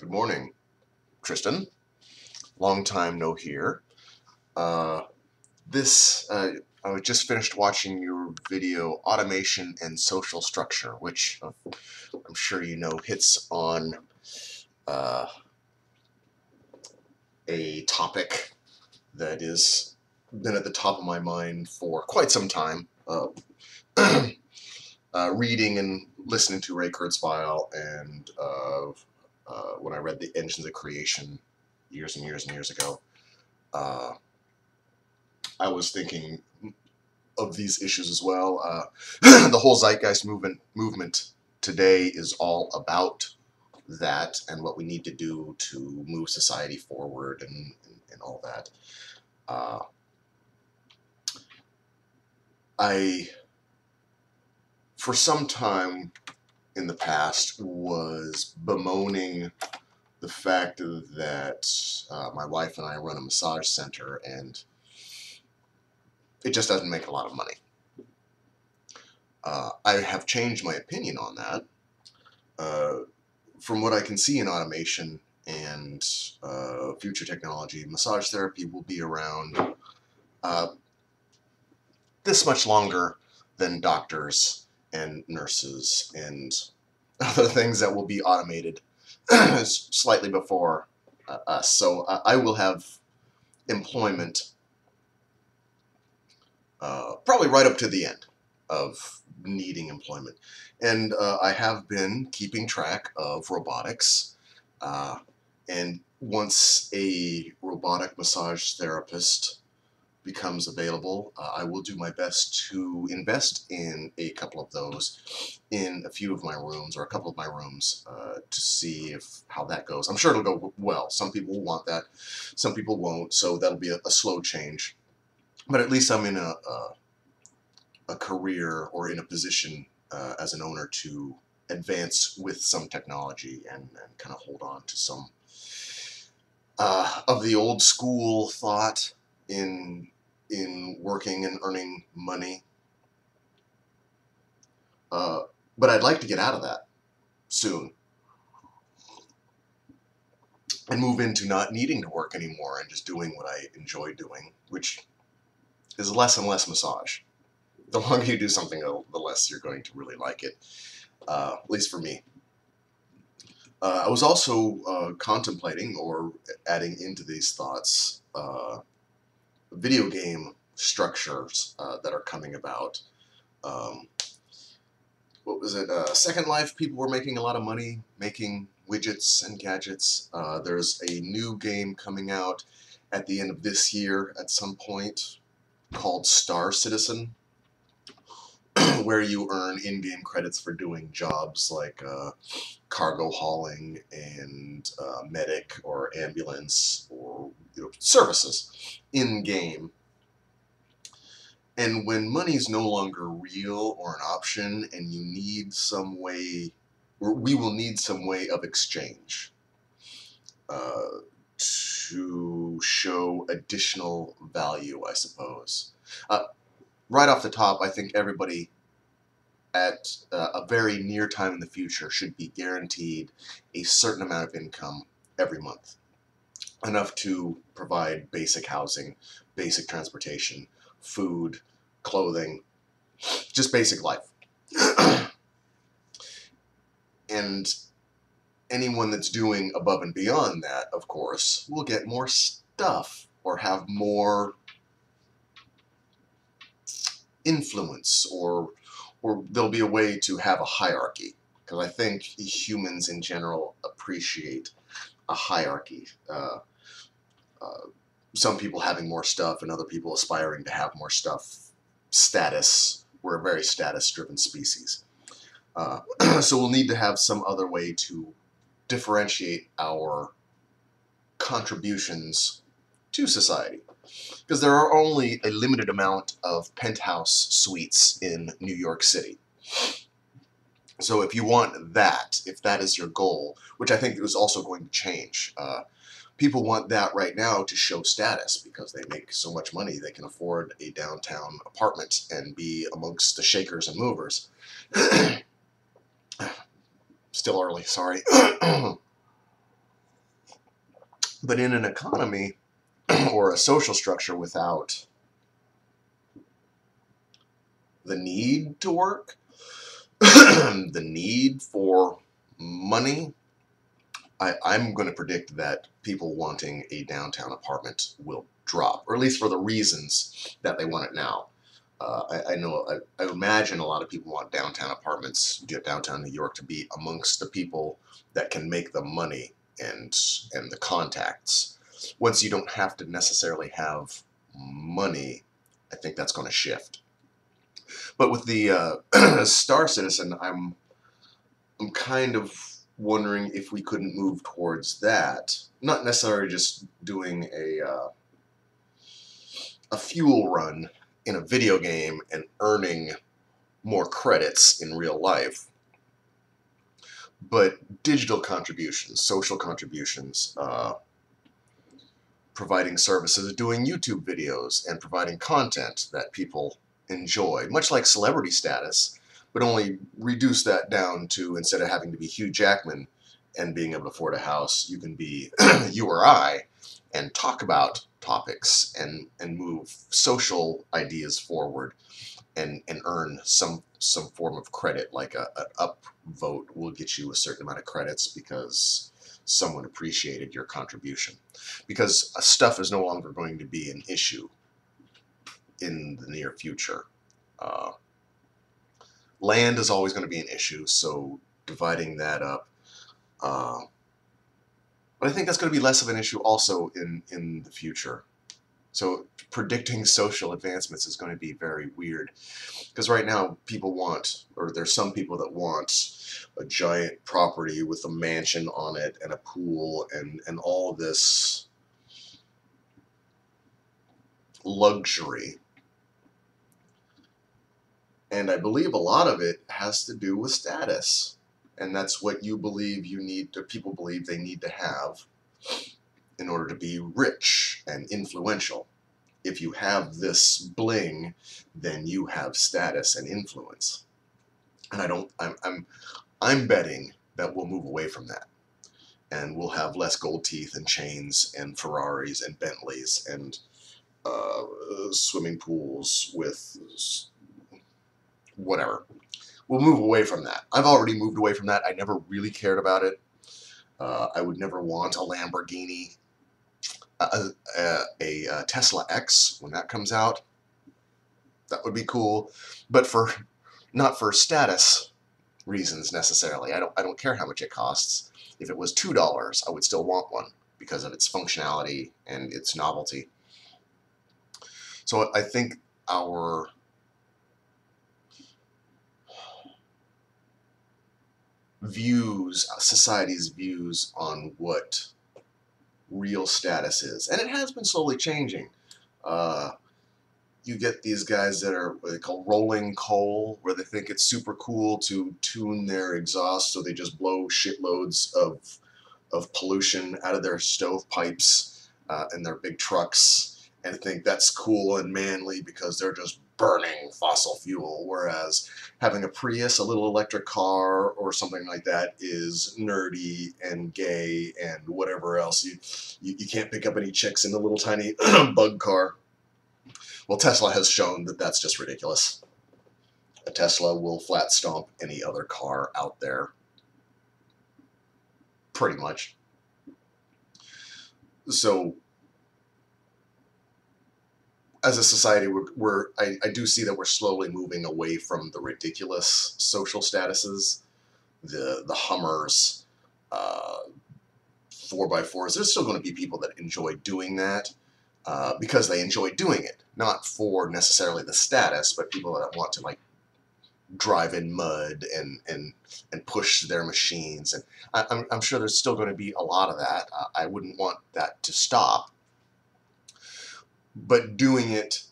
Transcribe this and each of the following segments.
Good morning, Tristan. Long time no hear. Uh, this, uh, I just finished watching your video, Automation and Social Structure, which uh, I'm sure you know hits on uh, a topic that has been at the top of my mind for quite some time. Uh, uh, reading and listening to Ray Kurzweil and uh, uh, when I read The Engines of Creation years and years and years ago, uh, I was thinking of these issues as well. Uh, the whole zeitgeist movement movement today is all about that and what we need to do to move society forward and, and, and all that. Uh, I, for some time in the past, was bemoaning the fact that uh, my wife and I run a massage center and it just doesn't make a lot of money. Uh, I have changed my opinion on that. Uh, from what I can see in automation and uh, future technology, massage therapy will be around uh, this much longer than doctors and nurses and other things that will be automated slightly before uh, us. So uh, I will have employment uh, probably right up to the end of needing employment. And uh, I have been keeping track of robotics. Uh, and once a robotic massage therapist becomes available, uh, I will do my best to invest in a couple of those in a few of my rooms or a couple of my rooms uh, to see if how that goes. I'm sure it'll go well. Some people will want that, some people won't. So that'll be a, a slow change. But at least I'm in a, a, a career or in a position uh, as an owner to advance with some technology and, and kind of hold on to some uh, of the old school thought in in working and earning money. Uh, but I'd like to get out of that soon and move into not needing to work anymore and just doing what I enjoy doing, which is less and less massage. The longer you do something, the less you're going to really like it, uh, at least for me. Uh, I was also uh, contemplating or adding into these thoughts uh, video game structures uh, that are coming about. Um, what was it? Uh, Second Life. People were making a lot of money making widgets and gadgets. Uh, there's a new game coming out at the end of this year at some point called Star Citizen, where you earn in-game credits for doing jobs like uh, cargo hauling and uh, medic or ambulance or you know, services in game. And when money's no longer real or an option, and you need some way, or we will need some way of exchange uh, to show additional value, I suppose. Uh, right off the top, I think everybody at uh, a very near time in the future should be guaranteed a certain amount of income every month enough to provide basic housing, basic transportation, food, clothing, just basic life. and anyone that's doing above and beyond that, of course, will get more stuff or have more influence or or there'll be a way to have a hierarchy because I think humans in general appreciate a hierarchy. Uh, some people having more stuff and other people aspiring to have more stuff. Status. We're a very status-driven species. Uh, so we'll need to have some other way to differentiate our contributions to society. Because there are only a limited amount of penthouse suites in New York City. So if you want that, if that is your goal, which I think is also going to change, uh, people want that right now to show status because they make so much money they can afford a downtown apartment and be amongst the shakers and movers. Still early, sorry. But in an economy or a social structure without the need to work, the need for money, I, I'm going to predict that people wanting a downtown apartment will drop, or at least for the reasons that they want it now. Uh, I, I, know, I, I, imagine a lot of people want downtown apartments, downtown New York to be amongst the people that can make the money and and the contacts. Once you don't have to necessarily have money, I think that's going to shift. But with the uh, Star Citizen, I'm I'm kind of wondering if we couldn't move towards that. Not necessarily just doing a uh, a fuel run in a video game and earning more credits in real life, but digital contributions, social contributions, uh, providing services, doing YouTube videos, and providing content that people enjoy, much like celebrity status, but only reduce that down to instead of having to be Hugh Jackman and being able to afford a house, you can be you or I and talk about topics and, and move social ideas forward and, and earn some some form of credit, like a, an up vote will get you a certain amount of credits because someone appreciated your contribution. Because stuff is no longer going to be an issue in the near future. Uh, land is always going to be an issue, so dividing that up. Uh, but I think that's going to be less of an issue also in, in the future. So predicting social advancements is going to be very weird. Because right now people want, or there's some people that want a giant property with a mansion on it and a pool and, and all this luxury. And I believe a lot of it has to do with status. And that's what you believe you need to people believe they need to have in order to be rich and influential. If you have this bling then you have status and influence. And i don't i'm i'm i'm betting that we'll move away from that. And we'll have less gold teeth and chains and ferraris and bentleys and uh, swimming pools with whatever we'll move away from that. I've already moved away from that. I never really cared about it. Uh, I would never want a Lamborghini, uh, uh, a, a, a, a, Tesla X when that comes out. That would be cool, but for not for status reasons necessarily. I don't I don't care how much it costs. If it was two dollars, I would still want one because of its functionality and its novelty. So I think our views, society's views on what real status is. And it has been slowly changing. Uh, you get these guys that are what they call rolling coal, where they think it's super cool to tune their exhaust so they just blow shitloads of, of pollution out of their stovepipes uh, and their big trucks and think that's cool and manly because they're just burning fossil fuel, whereas having a Prius, a little electric car, or something like that is nerdy and gay and whatever else. You, you, you can't pick up any chicks in a little tiny bug car. Well, Tesla has shown that that's just ridiculous. A Tesla will flat stomp any other car out there. Pretty much. So as a society, we're, we're I, I, do see that we're slowly moving away from the ridiculous social statuses, the the Hummers, uh, four by fours. There's still going to be people that enjoy doing that uh, because they enjoy doing it, not for necessarily the status, but people that want to like drive in mud and and and push their machines. And I, am sure there's still going to be a lot of that. Uh, I wouldn't want that to stop but doing it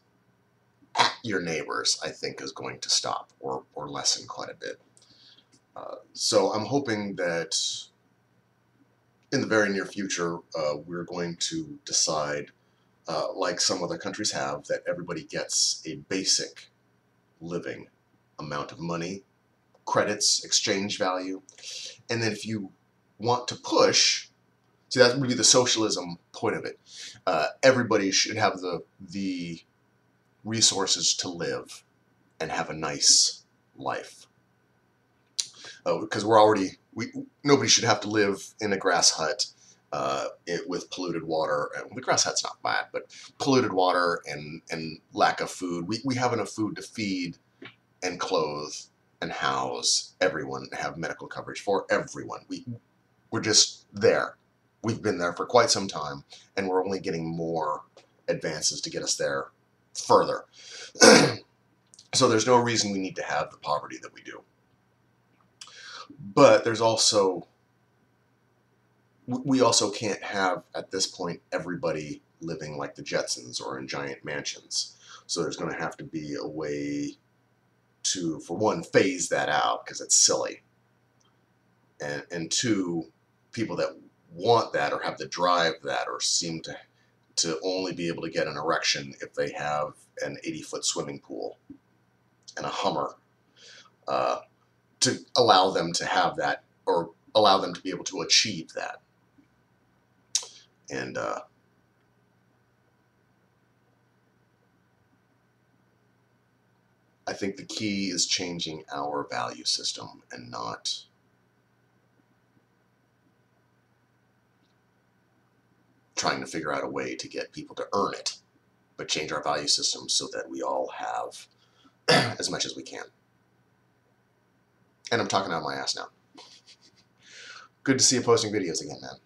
at your neighbors, I think, is going to stop or, or lessen quite a bit. Uh, so I'm hoping that in the very near future, uh, we're going to decide, uh, like some other countries have, that everybody gets a basic living amount of money, credits, exchange value, and then if you want to push See, that would be the socialism point of it. Uh, everybody should have the the resources to live and have a nice life. Uh, because we're already we nobody should have to live in a grass hut uh, it, with polluted water. And the grass hut's not bad, but polluted water and and lack of food. We we have enough food to feed and clothe and house everyone, have medical coverage for everyone. We we're just there. We've been there for quite some time, and we're only getting more advances to get us there further. so there's no reason we need to have the poverty that we do. But there's also we also can't have at this point everybody living like the Jetsons or in giant mansions. So there's going to have to be a way to, for one, phase that out because it's silly, and and two, people that want that or have the drive that or seem to to only be able to get an erection if they have an 80 foot swimming pool and a Hummer uh, to allow them to have that or allow them to be able to achieve that. And uh, I think the key is changing our value system and not trying to figure out a way to get people to earn it, but change our value system so that we all have as much as we can. And I'm talking out my ass now. Good to see you posting videos again, man.